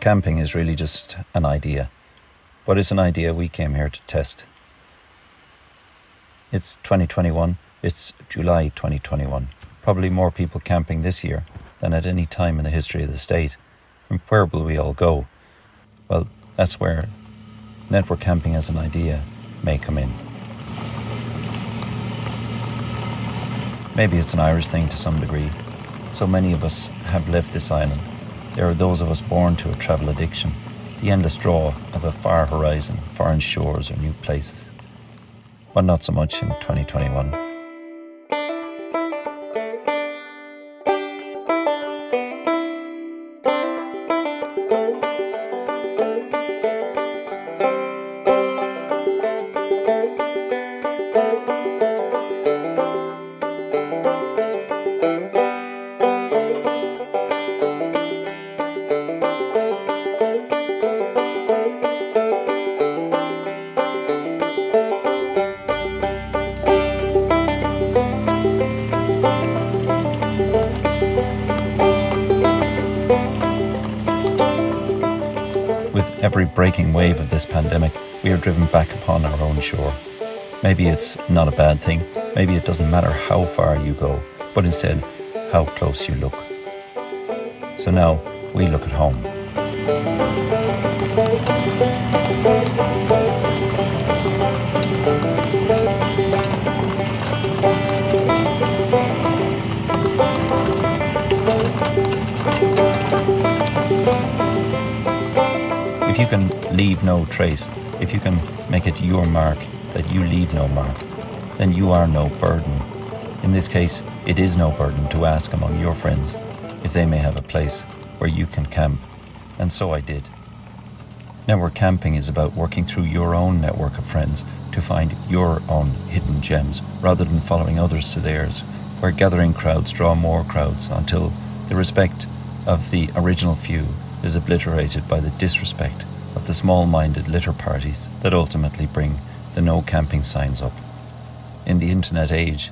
Camping is really just an idea, but it's an idea we came here to test. It's 2021, it's July 2021. Probably more people camping this year than at any time in the history of the state. And where will we all go? Well, that's where network camping as an idea may come in. Maybe it's an Irish thing to some degree. So many of us have left this island. There are those of us born to a travel addiction, the endless draw of a far horizon, foreign shores, or new places. But not so much in 2021. Every breaking wave of this pandemic, we are driven back upon our own shore. Maybe it's not a bad thing, maybe it doesn't matter how far you go, but instead, how close you look. So now, we look at home. Can leave no trace, if you can make it your mark that you leave no mark, then you are no burden. In this case, it is no burden to ask among your friends if they may have a place where you can camp, and so I did. Network camping is about working through your own network of friends to find your own hidden gems rather than following others to theirs, where gathering crowds draw more crowds until the respect of the original few is obliterated by the disrespect of the small minded litter parties that ultimately bring the no camping signs up. In the internet age,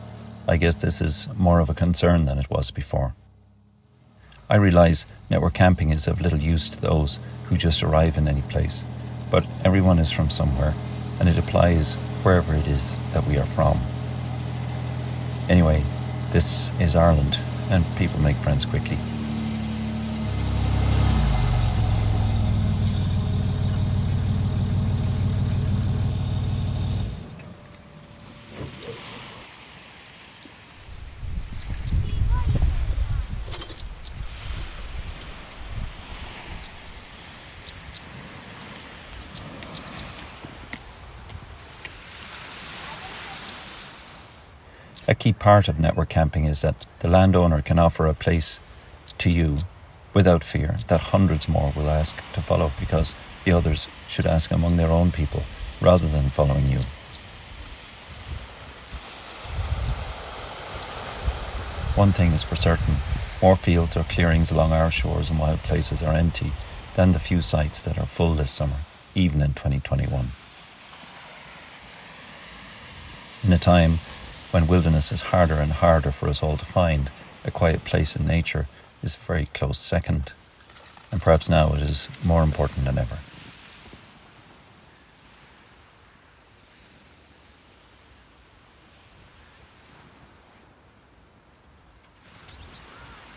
I guess this is more of a concern than it was before. I realise network camping is of little use to those who just arrive in any place, but everyone is from somewhere, and it applies wherever it is that we are from. Anyway, this is Ireland, and people make friends quickly. A key part of network camping is that the landowner can offer a place to you without fear that hundreds more will ask to follow because the others should ask among their own people rather than following you. One thing is for certain more fields or clearings along our shores and wild places are empty than the few sites that are full this summer, even in 2021. In a time when wilderness is harder and harder for us all to find, a quiet place in nature is a very close second. And perhaps now it is more important than ever.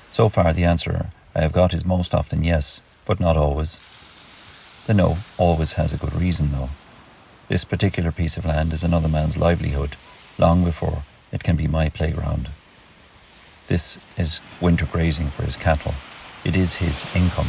So far, the answer I have got is most often yes, but not always. The no always has a good reason, though. This particular piece of land is another man's livelihood, long before it can be my playground. This is winter grazing for his cattle. It is his income.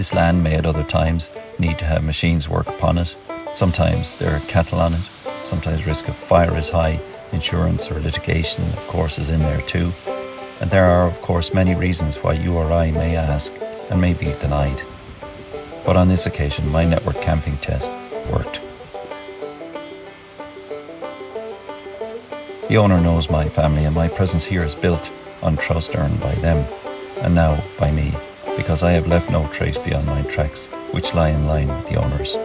This land may at other times need to have machines work upon it. Sometimes there are cattle on it. Sometimes risk of fire is high. Insurance or litigation, of course, is in there too. And there are, of course, many reasons why you or I may ask and may be denied. But on this occasion, my network camping test worked. The owner knows my family, and my presence here is built on trust earned by them, and now by me, because I have left no trace beyond my tracks, which lie in line with the owners.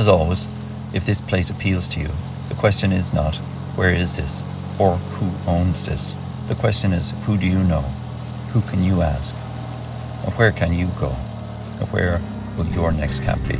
As always, if this place appeals to you, the question is not, where is this? Or who owns this? The question is, who do you know? Who can you ask? And where can you go? And where will your next camp be?